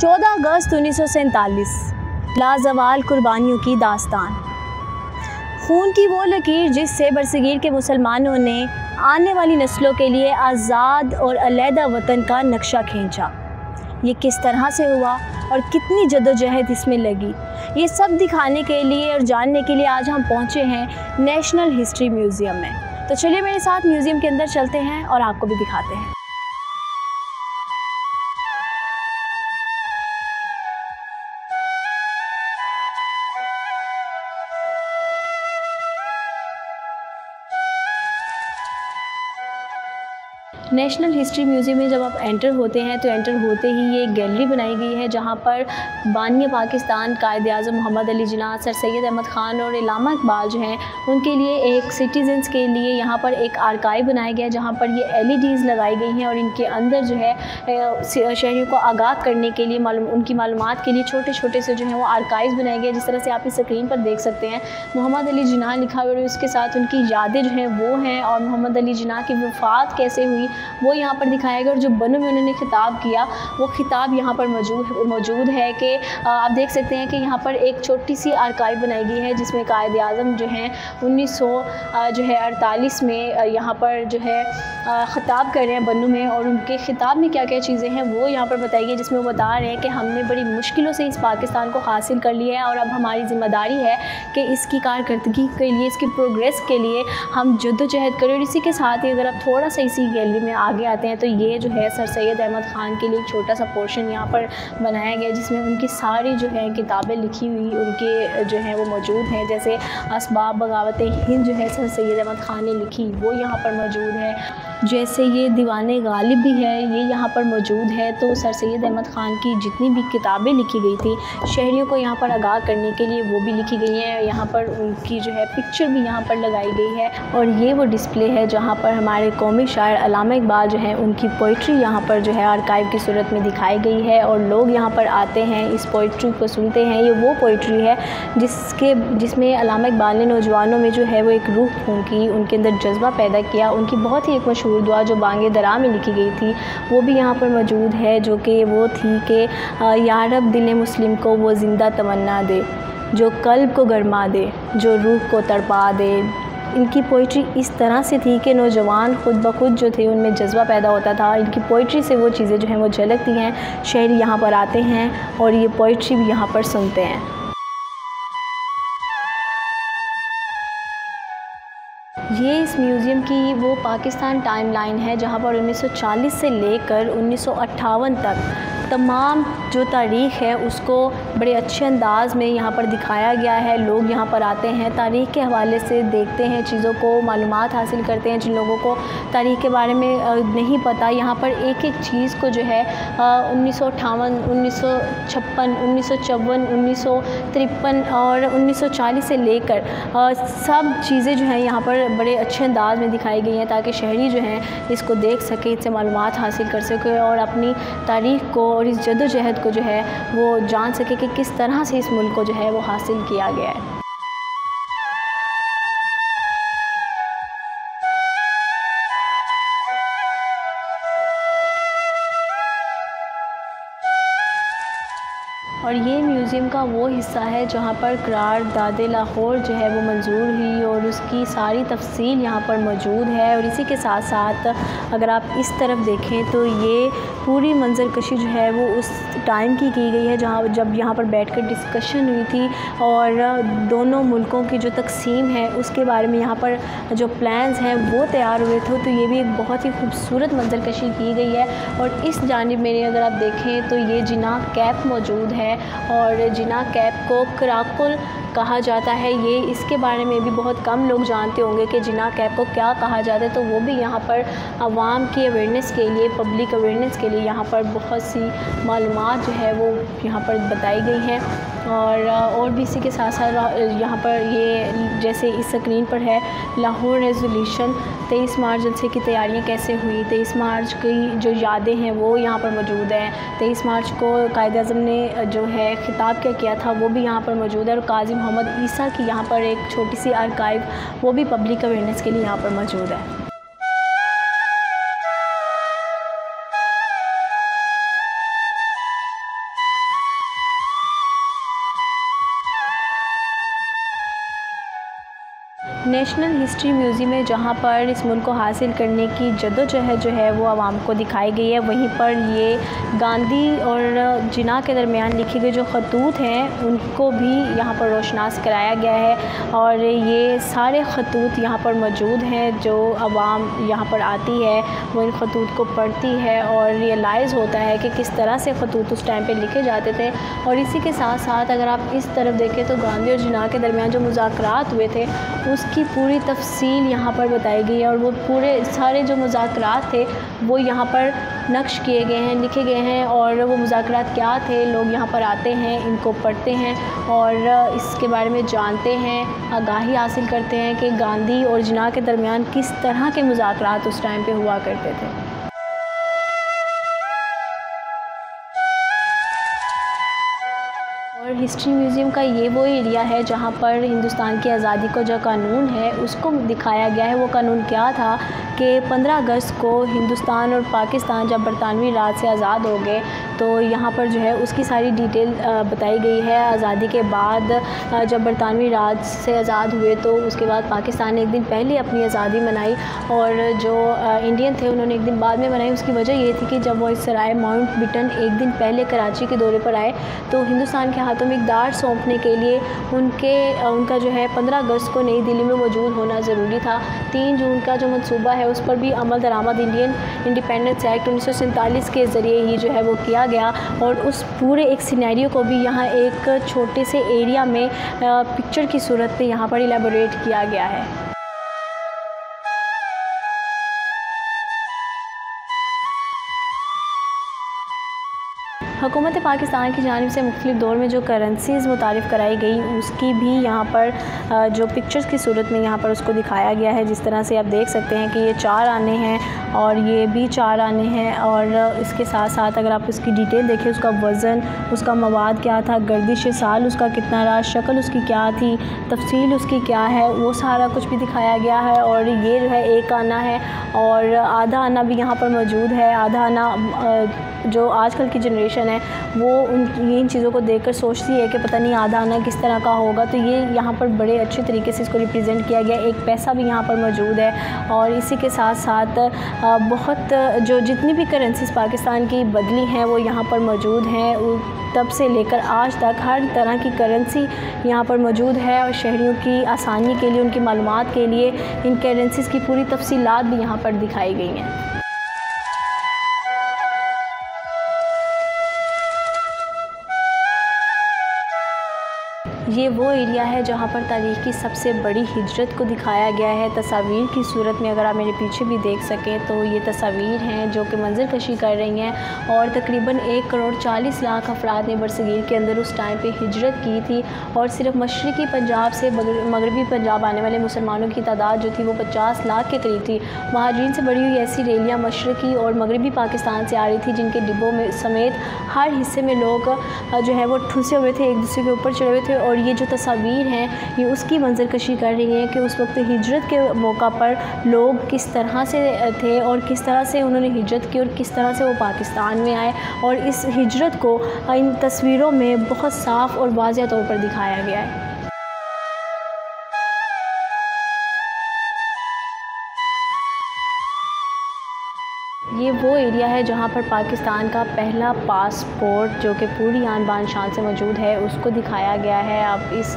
चौदह अगस्त उन्नीस सौ सैंतालीस, लाजवाल कुर्बानियों की दास्तान। खून की वो लकीर जिससे बरसगीर के मुसलमानों ने आने वाली नस्लों के लिए आज़ाद और अलहदा वतन का नक्शा खींचा। ये किस तरह से हुआ और कितनी जदोजहद इसमें लगी? ये सब दिखाने के लिए और जानने के लिए आज हम पहुँचे हैं नेशनल हिस्ट्री म्यूज़ियम में। तो चलिए मेरे साथ म्यूज़ियम के अंदर चलते हैं और आपको भी दिखाते हैं। नेशनल हिस्ट्री म्यूज़ियम में जब आप एंटर होते हैं तो एंटर होते ही ये एक गैलरी बनाई गई है, जहाँ पर बानी पाकिस्तान कायद अज़म मोहम्मद अली जिना सर सैद अहमद ख़ान और इलामा इकबाल जो हैं, उनके लिए एक सिटीज़न्स के लिए यहाँ पर एक आर्काइव बनाया गया है जहाँ पर ये एल लगाई गई हैं और इनके अंदर जो है शहरीों को आगाह करने के लिए मालूम, उनकी मालूम के लिए छोटे छोटे से जो है वो आर्काइव बनाए गए, जिस तरह से आप इस स्क्रीन पर देख सकते हैं। मोहम्मद अली जिना लिखा हुआ है उसके साथ उनकी यादें जो हैं वो हैं और मोहम्मद अली जिना की वफ़ात कैसे हुई वो यहाँ पर दिखाया गया और जो बनो में उन्होंने खिताब किया, वो खिताब यहाँ पर मौजूद मौजूद है कि आप देख सकते हैं कि यहाँ पर एक छोटी सी आर्काइव बनाई गई है जिसमें कायद अज़म जो हैं उन्नीस सौ जो है अड़तालीस में यहाँ पर जो है ख़िताब कर रहे हैं बनु में और उनके ख़िताब में क्या क्या चीज़ें हैं वो यहाँ पर बताई गई जिसमें वो बता रहे हैं कि हमने बड़ी मुश्किलों से इस पाकिस्तान को हासिल कर लिया है और अब हमारी ज़िम्मेदारी है कि इसकी कारकर्दगी के लिए, इसकी प्रोग्रेस के लिए हम जद्दोजहद करें और इसी के साथ ही अगर आप थोड़ा सा इसी गैलरी में आगे आते हैं तो ये जो है सर सैद अहमद ख़ान के लिए एक छोटा सा पोर्शन यहाँ पर बनाया गया जिसमें उनकी सारी जो है किताबें लिखी हुई, उनके जो हैं वो मौजूद हैं, जैसे इसबाब बगावत हिंद जो है सर सैद अहमद ख़ान ने लिखी, वो यहाँ पर मौजूद है। जैसे ये दीवान गालिब भी है, ये यहाँ पर मौजूद है। तो सर सैद अहमद ख़ान की जितनी भी किताबें लिखी गई थी शहरीों को यहाँ पर आगाह करने के लिए वो भी लिखी गई हैं। यहाँ पर उनकी जो है पिक्चर भी यहाँ पर लगाई गई है। और ये वो डिस्प्ले है जहाँ पर हमारे कौमी शायर अलामा इकबाल जो हैं, उनकी पोइट्री यहाँ पर जो है आर्काइव की सूरत में दिखाई गई है। और लोग यहाँ पर आते हैं, इस पोइट्री को सुनते हैं। ये वो पोइट्री है जिसके, जिसमें अलामा इकबाल ने नौजवानों में जो है वो एक रूह फूँकी उनके अंदर जज्बा पैदा किया, उनकी बहुत ही एक मशहूर मशहूर दुआ जो बांगे दरा में लिखी गई थी, वो भी यहाँ पर मौजूद है, जो कि वो थी कि यारब दिल मुस्लिम को वो ज़िंदा तमन्ना दे, जो कल्ब को गरमा दे, जो रूह को तड़पा दे। इनकी पोइट्री इस तरह से थी कि नौजवान खुद ब खुद जो थे, उनमें जज्बा पैदा होता था। इनकी पोइट्री से वो चीज़ें जो हैं, वो झलकती हैं। शहरी यहाँ पर आते हैं और ये पोइट्री भी यहाँ पर सुनते हैं। इस म्यूज़ियम की वो पाकिस्तान टाइमलाइन है, जहाँ पर 1940 से लेकर उन्नीस सौ अट्ठावन तक तमाम जो तारीख़ है, उसको बड़े अच्छे अंदाज में यहाँ पर दिखाया गया है। लोग यहाँ पर आते हैं, तारीख़ के हवाले से देखते हैं चीज़ों को मालूम हासिल करते हैं जिन लोगों को तारीख़ के बारे में नहीं पता। यहाँ पर एक एक चीज़ को जो है उन्नीस सौ अठावन उन्नीस सौ छप्पन, उन्नीस सौ चौवन, उन्नीस सौ तिरपन और उन्नीस सौ चालीस से लेकर सब चीज़ें जो हैं यहाँ पर बड़े अच्छे अंदाज में दिखाई गई हैं ताकि शहरी जो हैं इसको देख सके, इससे मालूम हासिल कर सके और अपनी तारीख़ को और इस जदोजहद को जो है, वो जान सके कि किस तरह से इस मुल्क को जो है, वो हासिल किया गया है। और ये म्यूज़ियम का वो हिस्सा है, जहाँ पर करार दाद लाहौर जो है, वो मंजूर हुई और उसकी सारी तफसील यहाँ पर मौजूद है। और इसी के साथ साथ अगर आप इस तरफ़ देखें तो ये पूरी मंजर कशी जो है वो उस टाइम की की गई है, जहाँ जब यहाँ पर बैठ कर डिस्कशन हुई थी और दोनों मुल्कों की जो तकसीम है, उसके बारे में यहाँ पर जो प्लान्स हैं वो तैयार हुए थे तो ये भी एक बहुत ही खूबसूरत मंजर कशी की गई है। और इस जानब मेरे अगर आप देखें तो ये जिना कैप मौजूद है और जिना कैप को कराकुल कहा जाता है। ये इसके बारे में भी बहुत कम लोग जानते होंगे कि जिना कैप को क्या कहा जाता है। तो वो भी यहाँ पर आवाम की अवेयरनेस के लिए पब्लिक अवेयरनेस के लिए यहाँ पर बहुत सी मालूम जो है वो यहाँ पर बताई गई हैं। और और भी इसी के साथ साथ यहाँ पर ये जैसे इस स्क्रीन पर है लाहौर रेजोल्यूशन, तेईस मार्च जलसे की तैयारियाँ कैसे हुई? तेईस मार्च की जो यादें हैं वो यहाँ पर मौजूद हैं। तेईस मार्च को कायद अज़म ने जो है ख़िताब क्या किया था वो भी यहाँ पर मौजूद है और काजी मोहम्मद ईसा की यहाँ पर एक छोटी सी आर्काइव वो भी पब्लिक अवेयरनेस के लिए यहाँ पर मौजूद है। नेशनल हिस्ट्री म्यूज़ियम है, जहाँ पर इस मुल्क को हासिल करने की जदोजहद जो है, वो आवाम को दिखाई गई है। वहीं पर ये गांधी और जिना के दरमियान लिखे गए जो खतूत हैं, उनको भी यहाँ पर रोशनास कराया गया है। और ये सारे खतूत यहाँ पर मौजूद हैं, जो आवाम यहाँ पर आती है, वो इन खतूत को पढ़ती है और रियलाइज़ होता है कि किस तरह से खतूत उस टाइम पर लिखे जाते थे। और इसी के साथ साथ अगर आप इस तरफ़ देखें तो गांधी और जिना के दरमियान जो मुजाकर हुए थे उसकी पूरी तफसील यहाँ पर बताई गई है और वो पूरे सारे जो मुजाकर थे वो यहाँ पर नक्श किए गए हैं, लिखे गए हैं और वो मुजाकर क्या थे, लोग यहाँ पर आते हैं, इनको पढ़ते हैं और इसके बारे में जानते हैं, आगाही हासिल करते हैं कि गांधी और जिना के दरमियान किस तरह के मुजाकर उस टाइम पर हुआ करते थे। हिस्ट्री म्यूज़ियम का ये वो एरिया है जहाँ पर हिंदुस्तान की आज़ादी का जो कानून है, उसको दिखाया गया है। वो कानून क्या था कि 15 अगस्त को हिंदुस्तान और पाकिस्तान जब बरतानवी राज से आज़ाद हो गए तो यहाँ पर जो है उसकी सारी डिटेल बताई गई है। आज़ादी के बाद जब बरतानवी राज से आज़ाद हुए तो उसके बाद पाकिस्तान ने एक दिन पहले अपनी आज़ादी मनाई और जो इंडियन थे, उन्होंने एक दिन बाद में मनाई। उसकी वजह ये थी कि जब वो इस सराय माउंट बिटन एक दिन पहले कराची के दौरे पर आए तो हिंदुस्तान के हाथों में इकदार सौंपने के लिए उनके उनका जो है पंद्रह अगस्त को नई दिल्ली में मौजूद होना ज़रूरी था। तीन जून का जो मनसूबा है उस पर भी अमल दरामद इंडियन इंडिपेंडेंस एक्ट उन्नीस सौ सैंतालीस के ज़रिए ही जो है वो किया गया और उस पूरे एक सीनारी को भी यहाँ एक छोटे से एरिया में पिक्चर की सूरत में यहाँ पर एलेबोरेट किया गया है। हुकूमत पाकिस्तान की जानब से मुख्तु दौर में जो करेंसीज़ मुतारफ़ कराई गई, उसकी भी यहाँ पर जो पिक्चर्स की सूरत में यहाँ पर उसको दिखाया गया है। जिस तरह से आप देख सकते हैं कि ये चार आने हैं और ये भी चार आने हैं और इसके साथ साथ अगर आप उसकी डिटेल देखें, उसका वज़न, उसका मवाद क्या था, गर्दिश साल उसका कितना रहा, शक्ल उसकी क्या थी, तफसील उसकी क्या है, वो सारा कुछ भी दिखाया गया है और ये जो है एक आना है और आधा आना भी यहाँ पर मौजूद है। आधा आना जो आजकल की जनरेशन है। वो उन इन चीज़ों को देखकर सोचती है कि पता नहीं आधा आना किस तरह का होगा। तो ये यहाँ पर बड़े अच्छे तरीके से इसको रिप्रेजेंट किया गया। एक पैसा भी यहाँ पर मौजूद है और इसी के साथ साथ बहुत जो जितनी भी करेंसीज पाकिस्तान की बदली हैं, वो यहाँ पर मौजूद हैं। तब से लेकर आज तक हर तरह की करेंसी यहाँ पर मौजूद है और शहरीों की आसानी के लिए, उनकी मालूम के लिए इन करेंसीज़ की पूरी तफसीलात भी यहाँ पर दिखाई गई हैं। ये वो एरिया है जहाँ पर तारीख़ की सबसे बड़ी हिजरत को दिखाया गया है। तस्वीर की सूरत में अगर आप मेरे पीछे भी देख सकें तो ये तस्वीर हैं जो कि मंजर कशी कर रही हैं और तकरीबन एक करोड़ चालीस लाख अफराद ने बरसगीर के अंदर उस टाइम पर हिजरत की थी और सिर्फ़ मशरक़ी पंजाब से मगरबी पंजाब आने वाले मुसलमानों की तादाद जो थी वो पचास लाख के करीब थी। महाजरीन से बड़ी हुई ऐसी रैलियाँ मशरक़ी और मगरबी पाकिस्तान से आ रही थी जिनके डिब्बों में समेत हर हिस्से में लोग जो है वो ठुसे हुए थे, एक दूसरे के ऊपर चढ़े हुए थे और ये जो तस्वीर हैं, ये उसकी मंजर कशी कर रही हैं कि उस वक्त हिजरत के मौका पर लोग किस तरह से थे और किस तरह से उन्होंने हिजरत की और किस तरह से वो पाकिस्तान में आए और इस हिजरत को इन तस्वीरों में बहुत साफ़ और वाजह तौर पर दिखाया गया है। ये वो एरिया है जहाँ पर पाकिस्तान का पहला पासपोर्ट, जो कि पूरी आन बान शान से मौजूद है, उसको दिखाया गया है। आप इस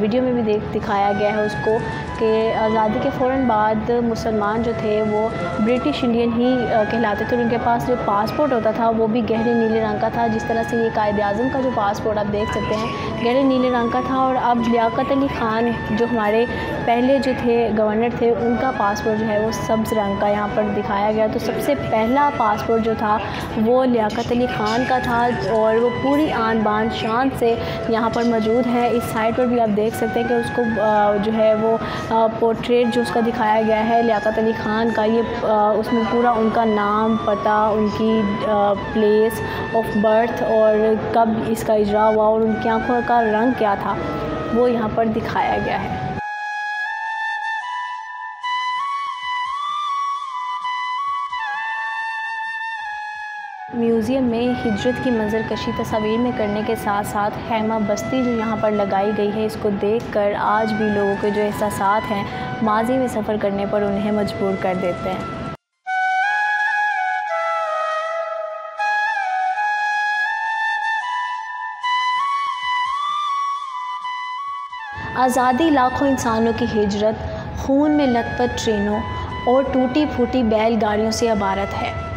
वीडियो में भी देख, दिखाया गया है उसको। कि आज़ादी के फ़ौर बाद मुसलमान जो थे, वो ब्रिटिश इंडियन ही कहलाते थे उनके पास जो पासपोर्ट होता था, वो भी गहरे नीले रंग का था। जिस तरह से ये कायद अज़म का जो पासपोर्ट आप देख सकते हैं, गहरे नीले रंग का था और अब लियाकत अली ख़ान जो हमारे पहले जो थे गवर्नर थे, उनका पासपोर्ट जो है, वो सब्ज़ रंग का यहाँ पर दिखाया गया। तो सबसे पहला पासपोर्ट जो था, वो लियाकत अली ख़ान का था और वो पूरी आन बान शान से यहाँ पर मौजूद है। इस साइड पर भी आप देख सकते हैं कि उसको जो है वो पोर्ट्रेट जो उसका दिखाया गया है, लियाकत अली ख़ान का, ये उसमें पूरा उनका नाम, पता, उनकी प्लेस ऑफ़ बर्थ और कब इसका इजरा हुआ और उनकी आँखों का रंग क्या था, वो यहाँ पर दिखाया गया है। म्यूज़ियम में हिजरत की मंजर कशी तस्वीर में करने के साथ साथ हैमा बस्ती जो यहाँ पर लगाई गई है, इसको देख कर आज भी लोगों के जो एहसास हैं, माजी में सफ़र करने पर उन्हें मजबूर कर देते हैं। आज़ादी लाखों इंसानों की हिजरत, खून में लथपथ ट्रेनों और टूटी फूटी बैलगाड़ियों से अबारत है।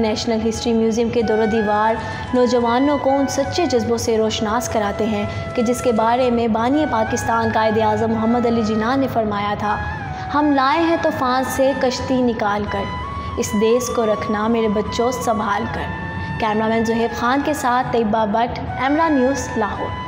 नेशनल हिस्ट्री म्यूज़ियम के दौर दीवार नौजवानों को उन सच्चे जज्बों से रोशनास कराते हैं कि जिसके बारे में बानी पाकिस्तान कायद अज़म मोहम्मद अली जिना ने फरमाया था, हम लाए हैं तूफ़ान से कश्ती निकाल कर, इस देश को रखना मेरे बच्चों संभाल कर। कैमरामैन जहेब खान के साथ तैयबा भट्ट, एमरा न्यूज़, लाहौर।